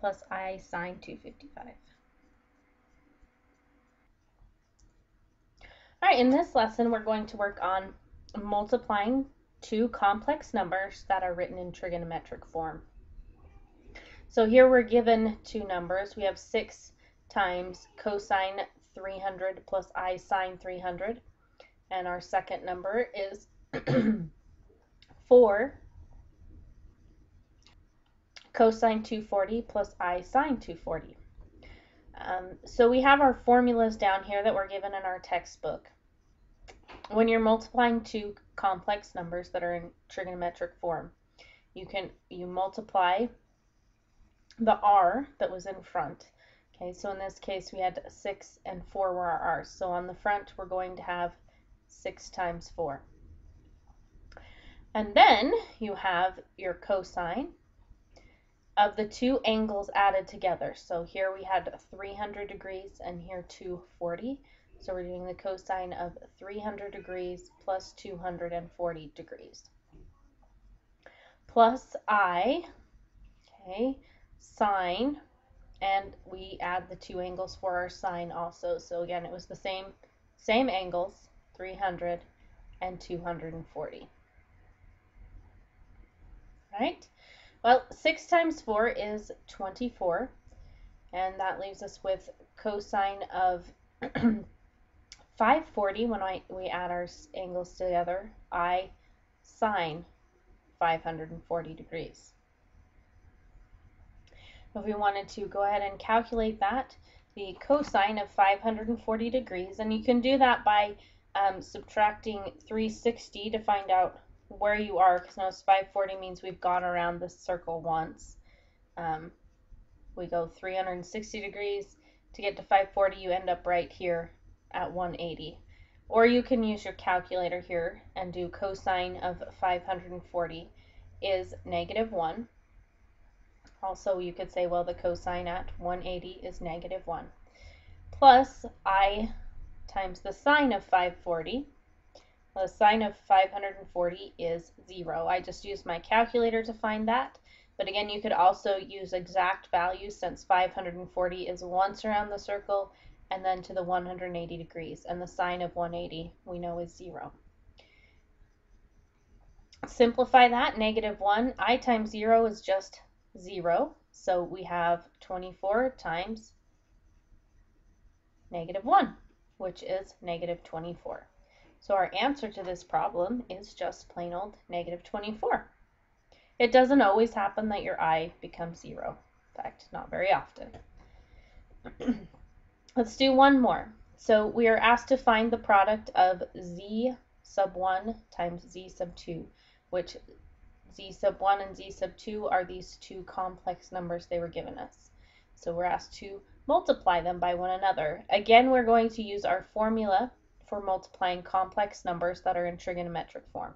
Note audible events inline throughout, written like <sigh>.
plus I sine 255. All right, in this lesson, we're going to work on multiplying two complex numbers that are written in trigonometric form. So here we're given two numbers. We have 6 times cosine 300 plus I sine 300. And our second number is <clears throat> 4 cosine 240 plus I sine 240. Um, so we have our formulas down here that were given in our textbook. When you're multiplying two complex numbers that are in trigonometric form, you can you multiply the r that was in front. Okay, so in this case we had 6 and 4 were our r's. So on the front we're going to have 6 times 4. And then you have your cosine of the two angles added together. So here we had 300 degrees and here 240. So we're doing the cosine of 300 degrees plus 240 degrees. Plus I, okay, sine, and we add the two angles for our sine also. So again, it was the same, same angles, 300 and 240. All right. Well, 6 times 4 is 24, and that leaves us with cosine of <clears throat> 540 when I, we add our angles together, I sine 540 degrees. If we wanted to go ahead and calculate that, the cosine of 540 degrees, and you can do that by um, subtracting 360 to find out where you are because notice 540 means we've gone around the circle once. Um, we go 360 degrees. To get to 540, you end up right here at 180. Or you can use your calculator here and do cosine of 540 is negative 1. Also, you could say, well, the cosine at 180 is negative 1. Plus I times the sine of 540 the sine of 540 is 0. I just used my calculator to find that. But again, you could also use exact values since 540 is once around the circle and then to the 180 degrees. And the sine of 180 we know is 0. Simplify that, negative 1. i times 0 is just 0. So we have 24 times negative 1, which is negative 24. So our answer to this problem is just plain old negative 24. It doesn't always happen that your i becomes 0. In fact, not very often. <clears throat> Let's do one more. So we are asked to find the product of z sub 1 times z sub 2, which z sub 1 and z sub 2 are these two complex numbers they were given us. So we're asked to multiply them by one another. Again, we're going to use our formula for multiplying complex numbers that are in trigonometric form.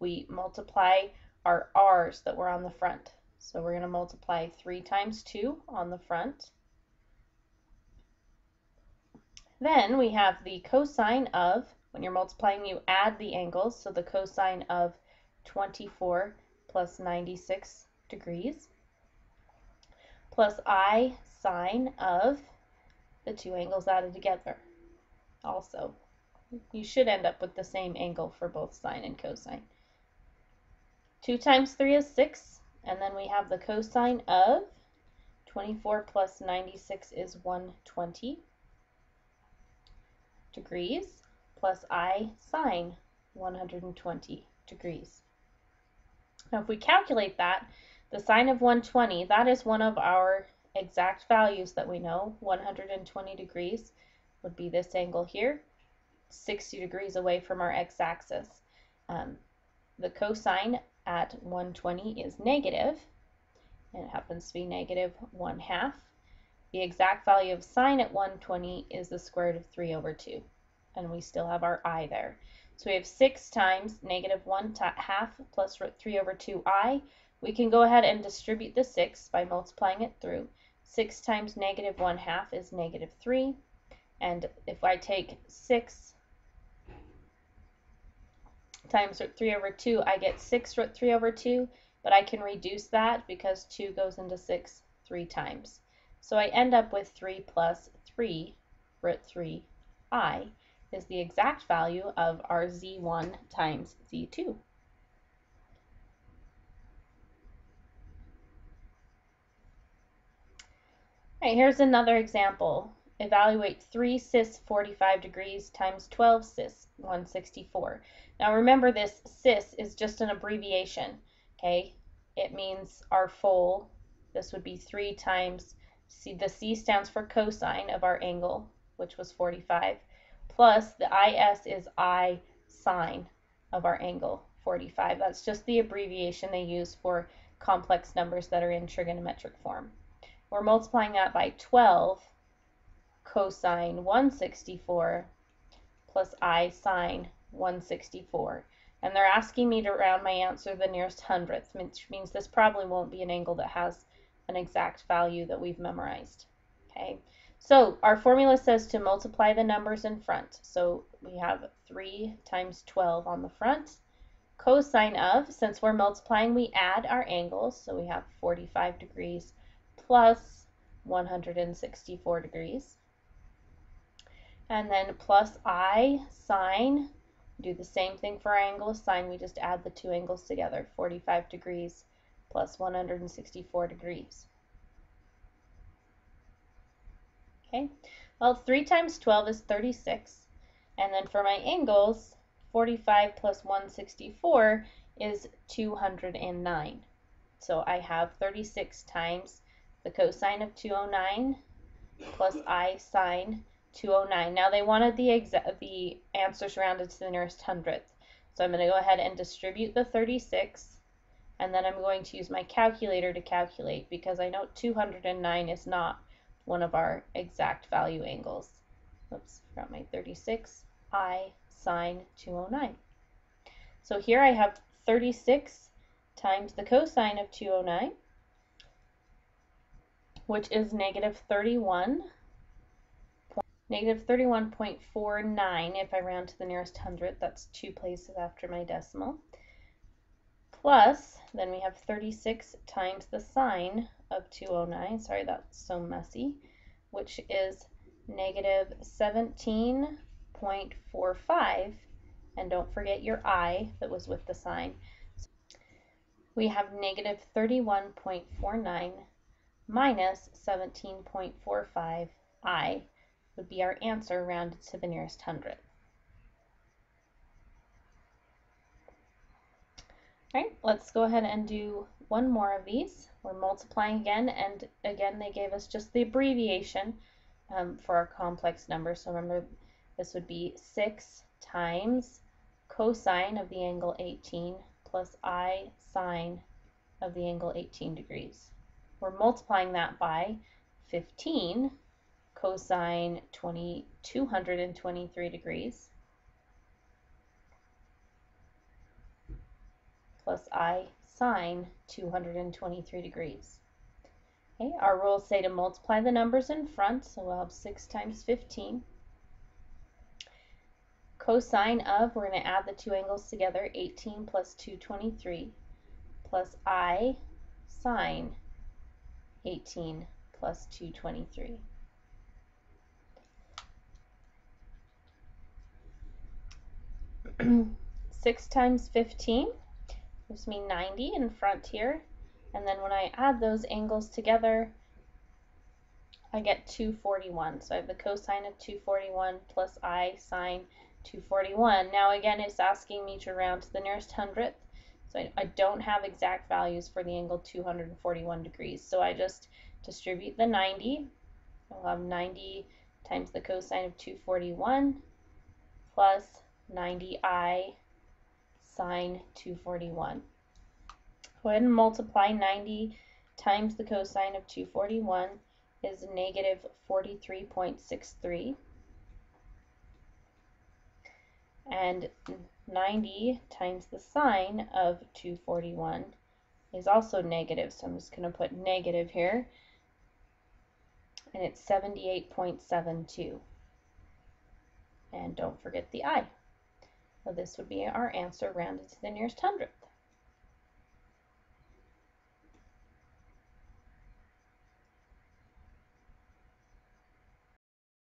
We multiply our r's that were on the front. So we're going to multiply 3 times 2 on the front. Then we have the cosine of, when you're multiplying, you add the angles, so the cosine of 24 plus 96 degrees, plus I sine of the two angles added together also you should end up with the same angle for both sine and cosine. 2 times 3 is 6, and then we have the cosine of 24 plus 96 is 120 degrees, plus I sine 120 degrees. Now if we calculate that, the sine of 120, that is one of our exact values that we know. 120 degrees would be this angle here. 60 degrees away from our x-axis. Um, the cosine at 120 is negative, and it happens to be negative 1 half. The exact value of sine at 120 is the square root of 3 over 2, and we still have our i there. So we have 6 times negative 1 half plus 3 over 2i. We can go ahead and distribute the 6 by multiplying it through. 6 times negative 1 half is negative 3. And if I take 6 times root 3 over 2, I get 6 root 3 over 2, but I can reduce that because 2 goes into 6 three times. So I end up with 3 plus 3 root 3i is the exact value of our z1 times z2. All right, here's another example. Evaluate 3 cis 45 degrees times 12 cis 164. Now remember this cis is just an abbreviation, okay? It means our full, this would be 3 times, C, the C stands for cosine of our angle, which was 45, plus the IS is I sine of our angle, 45. That's just the abbreviation they use for complex numbers that are in trigonometric form. We're multiplying that by 12 cosine 164 plus I sine 164. And they're asking me to round my answer the nearest hundredth, which means this probably won't be an angle that has an exact value that we've memorized. Okay, so our formula says to multiply the numbers in front. So we have 3 times 12 on the front. Cosine of, since we're multiplying, we add our angles. So we have 45 degrees plus 164 degrees. And then plus I sine, do the same thing for our angle of sine. We just add the two angles together, 45 degrees plus 164 degrees. Okay, well 3 times 12 is 36. And then for my angles, 45 plus 164 is 209. So I have 36 times the cosine of 209 plus I sine 209. Now they wanted the exa the answers rounded to the nearest hundredth. So I'm going to go ahead and distribute the 36 and then I'm going to use my calculator to calculate because I know 209 is not one of our exact value angles. Oops, forgot my 36, I sine 209. So here I have 36 times the cosine of 209, which is negative 31, negative 31.49 if I round to the nearest hundredth. That's two places after my decimal. Plus, then we have 36 times the sine of 209. Sorry, that's so messy, which is negative 17.45. And don't forget your i that was with the sine. we have negative 31.49 minus 17.45 i would be our answer rounded to the nearest hundredth. All right, let's go ahead and do one more of these. We're multiplying again, and again, they gave us just the abbreviation um, for our complex numbers. So remember, this would be 6 times cosine of the angle 18 plus I sine of the angle 18 degrees. We're multiplying that by 15 cosine 20, 223 degrees plus I sine 223 degrees. Okay, our rules say to multiply the numbers in front, so we'll have 6 times 15. Cosine of, we're going to add the two angles together, 18 plus 223, plus I sine 18 plus 223. Um, six times 15 gives me 90 in front here. And then when I add those angles together, I get 241. So I have the cosine of 241 plus I sine 241. Now again, it's asking me to round to the nearest hundredth. So I, I don't have exact values for the angle 241 degrees. So I just distribute the 90. I'll have 90 times the cosine of 241 plus 90i sine 241. Go ahead and multiply 90 times the cosine of 241 is negative 43.63. And 90 times the sine of 241 is also negative, so I'm just going to put negative here. And it's 78.72. And don't forget the i. So this would be our answer rounded to the nearest hundredth.